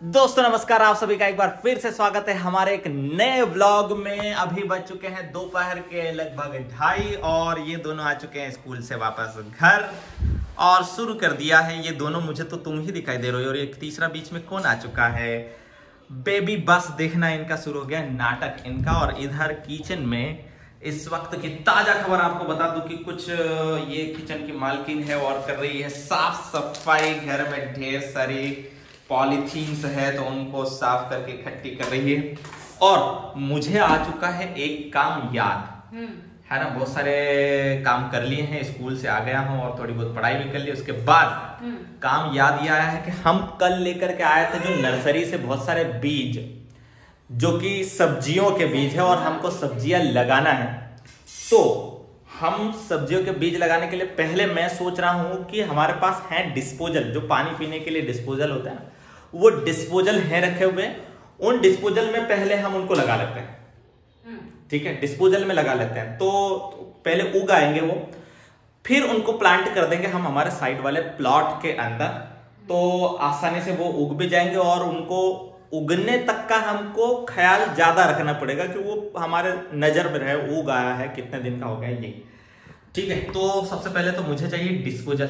दोस्तों, नमस्कार, आप सभी का एक बार फिर से स्वागत है हमारे एक नए व्लॉग में। अभी बज चुके हैं दोपहर के लगभग ढाई और ये दोनों आ चुके हैं स्कूल से वापस घर और शुरू कर दिया है ये दोनों। मुझे तो तुम ही दिखाई दे रहे हो और एक तीसरा बीच में कौन आ चुका है? बेबी बस देखना इनका शुरू हो गया, नाटक इनका और इधर किचन में इस वक्त की ताज़ा खबर आपको बता दूँ कि कुछ, ये किचन की मालकिन है, और कर रही है साफ़ सफ़ाई, घर में ढेर सारी पॉलीथीन्स है तो उनको साफ़ करके इकट्ठी कर रही है। और मुझे आ चुका है एक काम याद। है ना बहुत सारे काम कर लिए हैं स्कूल से आ गया हूँ और थोड़ी बहुत पढ़ाई भी कर ली। उसके बाद काम याद ये आया है कि हम कल लेकर के आए थे जो नर्सरी से बहुत सारे बीज जो कि सब्जियों के बीज है और हमको सब्ज़ियाँ लगाना है। तो हम सब्जियों के बीज लगाने के लिए पहले मैं सोच रहा हूँ कि हमारे पास है डिस्पोजल जो पानी पीने के लिए डिस्पोजल होता है वो डिस्पोजल है रखे हुए उन डिस्पोजल में पहले हम उनको लगा लेते हैं। ठीक है? डिस्पोजल में लगा लेते हैं। तो पहले उगाएँगे वो। फिर उनको प्लांट कर देंगे हम हमारे साइड वाले प्लॉट के अंदर। तो आसानी से वो उग भी जाएँगे और उनको उगने तक का हमको ख्याल ज़्यादा रखना पड़ेगा कि वो हमारे नज़र में रहे उग आया है कितने दिन का हो गया ये। ठीक है? तो सबसे पहले तो मुझे चाहिए डिस्पोजल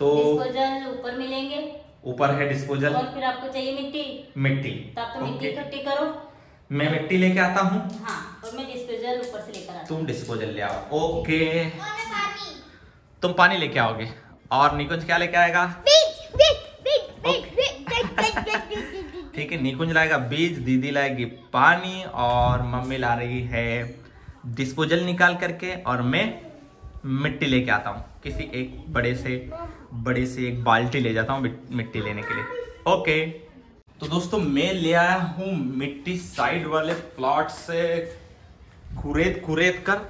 तो डिस्पोजल ऊपर मिलेंगे। ऊपर है डिस्पोजल और फिर आपको चाहिए मिट्टी? मिट्टी। तो आप तो मिट्टी इकट्ठी करो। मैं मिट्टी लेके आता हूँ। हाँ और मैं डिस्पोजल ऊपर से लेकर आता तुम डिस्पोजल ले आओ। ओके। तुम पानी लेके आओगे। और निकुंज क्या लेके आएगा? ठीक है निकुंज लाएगा बीज दीदी लाएगी पानी और मम्मी ला रही है डिस्पोजल निकाल करके और मैं मिट्टी लेके आता हूँ। किसी एक बड़े से बड़े से एक बाल्टी ले जाता हूँ मिट्टी लेने के लिए। ओके। तो दोस्तों, मैं ले आया हूँ मिट्टी साइड वाले प्लॉट से खुरेद खुरेद कर,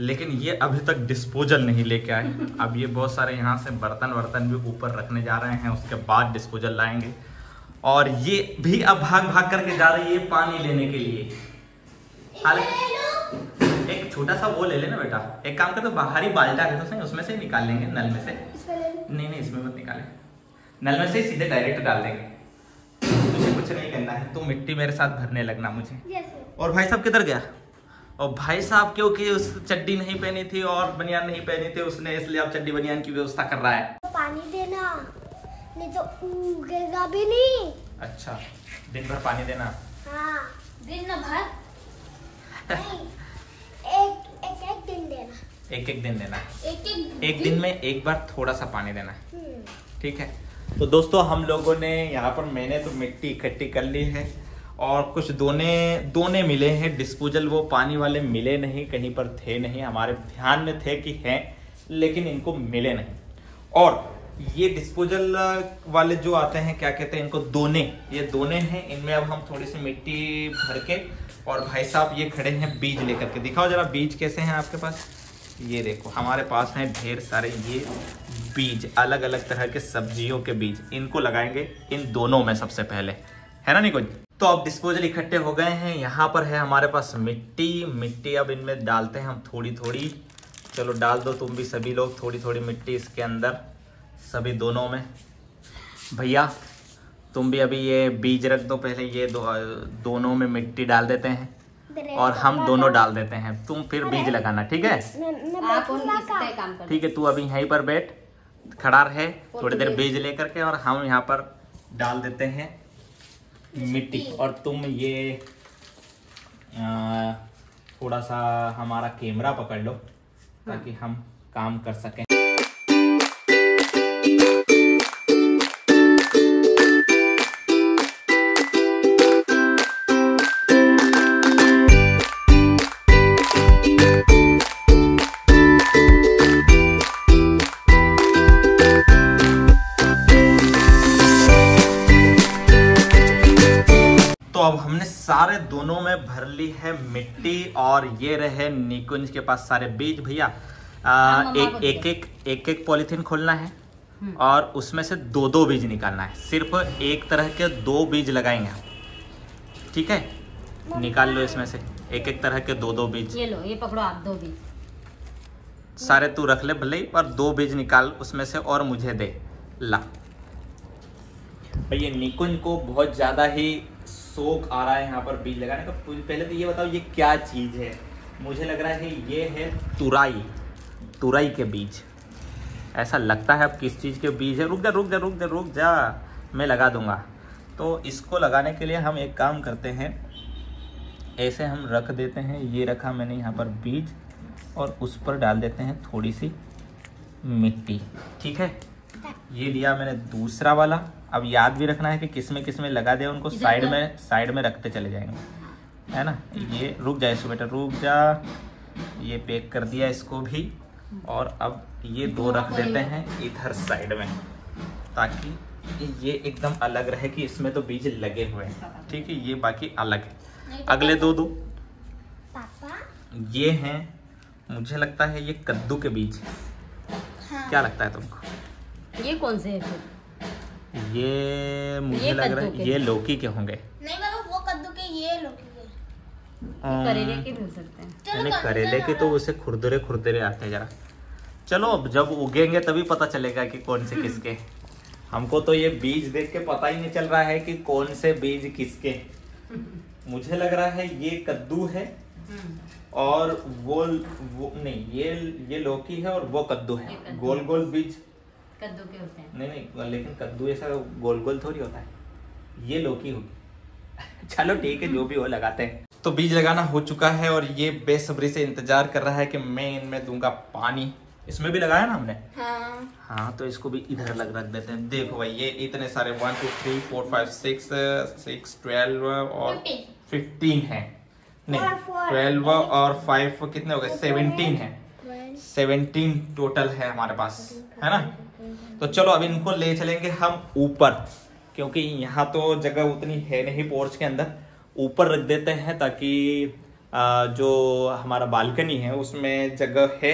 लेकिन ये अभी तक डिस्पोजल नहीं लेके आए। अब ये बहुत सारे यहाँ से बर्तन वर्तन भी ऊपर रखने जा रहे हैं, उसके बाद डिस्पोजल लाएँगे। और ये भी अब भाग भाग करके जा रही है पानी लेने के लिए। एक छोटा सा वो ले लेना बेटा। एक काम कर तो बाहरी बाल्टा है तो उसमें से निकाल लेंगे नल में से। नहीं नहीं इसमें मत निकाले। नल में से सीधे डायरेक्ट डाल देंगे। मुझे कुछ नहीं करना है तुम मिट्टी मेरे साथ भरने लगना मुझे। और भाई साहब किधर गया? और भाई साहब क्योंकि उस चड्डी नहीं पहनी थी और बनियान नहीं पहनी थी उसने इसलिए अब चड्डी बनियान की व्यवस्था कर रहा है। पानी देना नहीं तो उगेगा भी नहीं। अच्छा दिन भर पानी देना। हाँ। दिन भर? नहीं एक एक एक दिन देना। एक एक दिन देना एक एक एक दिन में एक बार थोड़ा सा पानी देना हम्म, ठीक है? तो दोस्तों हम लोगों ने यहाँ पर मैंने तो मिट्टी इकट्ठी कर ली है और कुछ दोने दोने मिले हैं। डिस्पोजल वो पानी वाले मिले नहीं कहीं पर थे नहीं। हमारे ध्यान में थे कि हैं लेकिन इनको मिले नहीं। और ये डिस्पोजल वाले जो आते हैं क्या कहते हैं इनको दोने ये दोने हैं। इनमें अब हम थोड़ी सी मिट्टी भर के और भाई साहब ये खड़े हैं बीज लेकर के। दिखाओ जरा बीज कैसे हैं आपके पास। ये देखो हमारे पास हैं ढेर सारे ये बीज अलग अलग तरह के सब्जियों के बीज। इनको लगाएँगे इन दोनों में सबसे पहले। है ना निकुंज तो अब डिस्पोजल इकट्ठे हो गए हैं। यहाँ पर है हमारे पास मिट्टी। मिट्टी अब इनमें डालते हैं हम थोड़ी थोड़ी चलो डाल दो तुम भी सभी लोग थोड़ी थोड़ी मिट्टी इसके अंदर सभी दोनों में। भैया तुम भी अभी ये बीज रख दो पहले। ये दो, दोनों में मिट्टी डाल देते हैं। और हम दोनों डाल देते हैं। तुम फिर बीज लगाना ठीक है? ठीक है तू अभी यहीं पर बैठ खड़ा रहे थोड़ी देर बीज लेकर के और हम यहाँ पर डाल देते हैं मिट्टी। और तुम ये आ, थोड़ा सा हमारा कैमरा पकड़ लो ताकि हम काम कर सकें। सारे दोनों में भर ली है मिट्टी और ये रहे निकुंज के पास सारे बीज। भैया आ, हाँ, मम्मा एक एक एक एक एक पॉलीथीन खोलना है और उसमें से दो दो बीज निकालना है। सिर्फ़ एक तरह के दो बीज लगाएँगे। ठीक है? निकाल लो इसमें से। एक एक तरह के दो दो बीज। ये लो ये पकड़ो आप दो बीज। सारे तू रख ले भले ही, और दो बीज निकाल उसमें से और मुझे दे। ला। भैया निकुंज को बहुत ज़्यादा ही शौक आ रहा है यहाँ पर बीज लगाने का। पहले तो ये बताओ ये क्या चीज़ है? मुझे लग रहा है ये है तुराई तुराई के बीज। ऐसा लगता है अब किस चीज़ के बीज है। रुक जा रुक जा रुक जा रुक जा। मैं लगा दूँगा। तो इसको लगाने के लिए हम एक काम करते हैं। ऐसे हम रख देते हैं ये रखा मैंने यहाँ पर बीज और उस पर डाल देते हैं थोड़ी सी मिट्टी। ठीक है? ये लिया मैंने दूसरा वाला। अब याद भी रखना है कि किसमें किसमें लगा दे उनको साइड में साइड में रखते चले जाएँगे। है ना? ये रुक जाए इसको बेटा रुक जा। ये पैक कर दिया इसको भी। और अब ये दो रख देते हैं इधर साइड में ताकि ये एकदम अलग रहे कि इसमें तो बीज लगे हुए हैं। ठीक है? ये बाकी अलग है। अगले दो दो। पापा? ये हैं मुझे लगता है ये कद्दू के बीज हाँ। क्या लगता है तुमको? ये कौन से है फिर? ये मुझे ये लग रहा है ये लौकी के होंगे। नहीं बाबा वो कद्दू के ये लौकी के। करेले के भी हो। सकते हैं करेले के तो उसे खुरदरे खुरदरे आते हैं जरा। चलो अब जब उगेंगे तभी पता चलेगा कि कौन से किसके। हमको तो ये बीज देख के पता ही नहीं चल रहा है कि कौन से बीज किसके। मुझे लग रहा है ये कद्दू है और वो वो नहीं ये ये लौकी है और वो कद्दू है। गोल गोल बीज। कद्दू के होते हैं। नहीं नहीं लेकिन कद्दू ऐसा गोल गोल थोड़ी होता है। ये लौकी होगी। चलो ठीक है जो भी हो लगाते हैं। तो बीज लगाना हो चुका है और ये बेसब्री से इंतज़ार कर रहा है कि मैं इनमें दूँगा पानी। इसमें भी लगाया ना हमने? हाँ। हाँ तो इसको भी इधर लग रख देते हैं। देखो भाई ये इतने सारे one two three four five six six twelve और फिफ्टीन है। नहीं ट्वेल्व और फाइव कितने हो गए? सेवनटीन है। सेवनटीन टोटल है हमारे पास है ना? तो चलो अब इनको ले चलेंगे हम ऊपर क्योंकि यहाँ तो जगह उतनी है नहीं पोर्च के अंदर। ऊपर रख देते हैं ताकि जो हमारा बालकनी है उसमें जगह है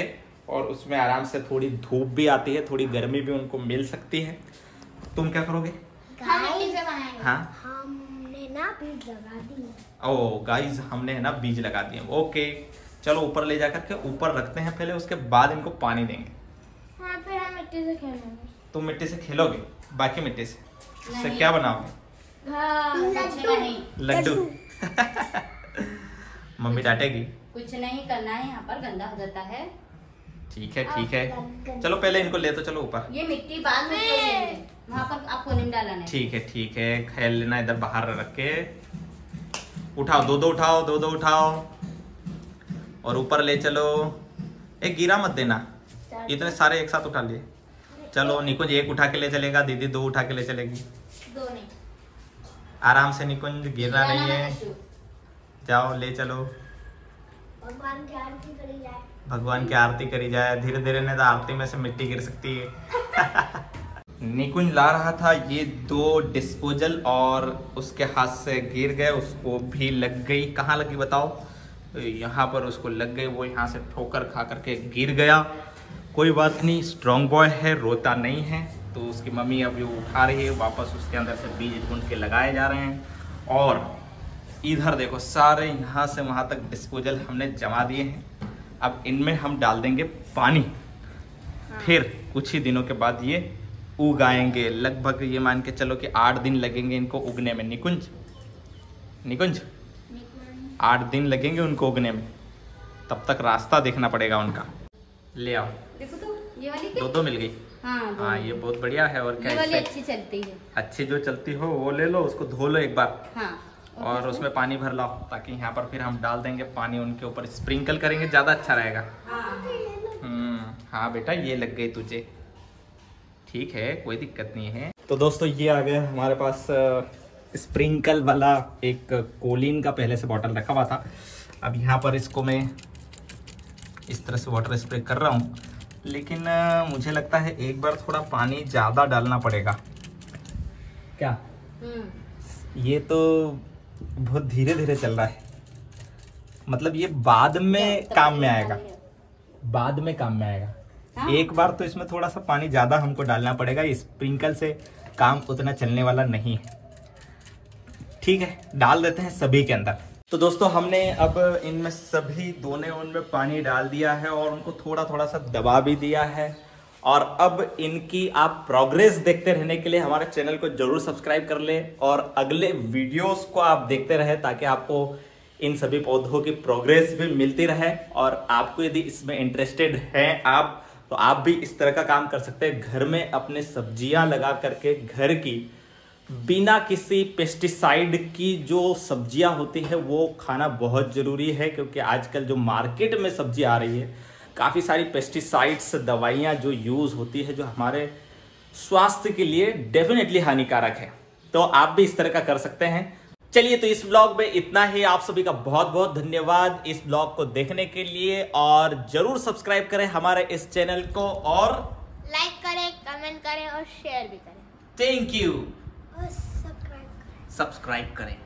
और उसमें आराम से थोड़ी धूप भी आती है थोड़ी गर्मी भी उनको मिल सकती है। तुम क्या करोगे? से बनाएँगे। हाँ? हमने ना बीज लगा दी। ओ गाइस हमने है ना बीज लगा दिए ओके चलो ऊपर ले जाकर के ऊपर रखते हैं पहले उसके बाद इनको पानी देंगे। मिट्टी से खेलेंगे। तुम मिट्टी से खेलोगे? बाकी मिट्टी से? उससे क्या बनाओगे? हाँ कुछ नहीं। लड्डू। मम्मी डांटेगी? कुछ नहीं करना है यहाँ पर गंदा हो जाता है। ठीक है ठीक है। चलो पहले इनको ले तो चलो ऊपर। ये मिट्टी बाद में वहाँ पर आपको नीम डालना है। ठीक है ठीक है। खेल लेना इधर बाहर रख के। उठाओ दो दो उठाओ दो दो उठाओ। और ऊपर ले चलो। एक गिरा मत देना। इतने सारे एक साथ उठा लिए। चलो निकुंज एक उठा के ले चलेगा दीदी दो उठा के ले चलेगी। दो नहीं। आराम से निकुंज गिरना नहीं है। जाओ ले चलो। भगवान की आरती करी जाए। भगवान की आरती करी जाए। धीरे धीरे नहीं तो आरती में से मिट्टी गिर सकती है। निकुंज ला रहा था ये दो डिस्पोजल और उसके हाथ से गिर गए उसको भी लग गई। कहाँ लगी बताओ? यहाँ पर उसको लग गई वो यहाँ से ठोकर खा करके गिर गया। कोई बात नहीं स्ट्रॉन्ग बॉय है रोता नहीं है तो उसकी मम्मी अभी उठा रही है वापस उसके अंदर से बीज ढूंढ के लगाए जा रहे हैं। और इधर देखो सारे यहाँ से वहाँ तक डिस्पोजल हमने जमा दिए हैं। अब इनमें हम डाल देंगे पानी। फिर कुछ ही दिनों के बाद ये उगाएँगे। लगभग ये मान के चलो कि आठ दिन लगेंगे इनको उगने में। निकुंज? निकुंज। आठ दिन लगेंगे उनको उगने में। तब तक रास्ता देखना पड़ेगा उनका। ले आओ। देखो तो ये वाली दो दो मिल गई। हाँ हाँ ये बहुत बढ़िया है और क्या ये वाली अच्छी चलती है। अच्छी जो चलती हो वो ले लो उसको धो लो एक बार। हाँ और उसमें पानी भर लाओ ताकि यहाँ पर फिर हम डाल देंगे पानी उनके ऊपर स्प्रिंकल करेंगे ज़्यादा अच्छा रहेगा। हाँ। हम्म हाँ बेटा ये लग गई तुझे। ठीक है कोई दिक्कत नहीं है। तो दोस्तों ये आ गया हमारे पास स्प्रिंकल वाला एक कोलिन का पहले से बॉटल रखा हुआ था। अब यहाँ पर इसको मैं इस तरह से वाटर स्प्रे कर रहा हूँ। लेकिन मुझे लगता है एक बार थोड़ा पानी ज़्यादा डालना पड़ेगा। क्या? हम्म। ये तो बहुत धीरे धीरे चल रहा है। मतलब ये बाद में काम में आएगा। बाद में काम में आएगा। हाँ। एक बार तो इसमें थोड़ा सा पानी ज़्यादा हमको डालना पड़ेगा। स्प्रिंकल से काम उतना चलने वाला नहीं है। ठीक है डाल देते हैं सभी के अंदर। तो दोस्तों, हमने अब इनमें सभी दोनों उनमें पानी डाल दिया है और उनको थोड़ा थोड़ा सा दबा भी दिया है। और अब इनकी आप प्रोग्रेस देखते रहने के लिए हमारे चैनल को ज़रूर सब्सक्राइब कर ले और अगले वीडियोस को आप देखते रहे ताकि आपको इन सभी पौधों की प्रोग्रेस भी मिलती रहे। और आपको यदि इसमें इंटरेस्टेड हैं आप तो आप भी इस तरह का काम कर सकते हैं। घर में अपने सब्ज़ियाँ लगा करके, घर की बिना किसी पेस्टिसाइड की जो सब्ज़ियाँ होती है वो खाना बहुत ज़रूरी है क्योंकि आजकल जो मार्केट में सब्ज़ी आ रही है काफ़ी सारी पेस्टिसाइड्स दवाइयाँ जो यूज़ होती है जो हमारे स्वास्थ्य के लिए डेफिनेटली हानिकारक है। तो आप भी इस तरह का कर सकते हैं। चलिए तो इस ब्लॉग में इतना ही। आप सभी का बहुत बहुत धन्यवाद इस ब्लॉग को देखने के लिए और ज़रूर सब्सक्राइब करें हमारे इस चैनल को और लाइक करें कमेंट करें और शेयर भी करें। थैंक यू सब्सक्राइब करें। सब्सक्राइब करें।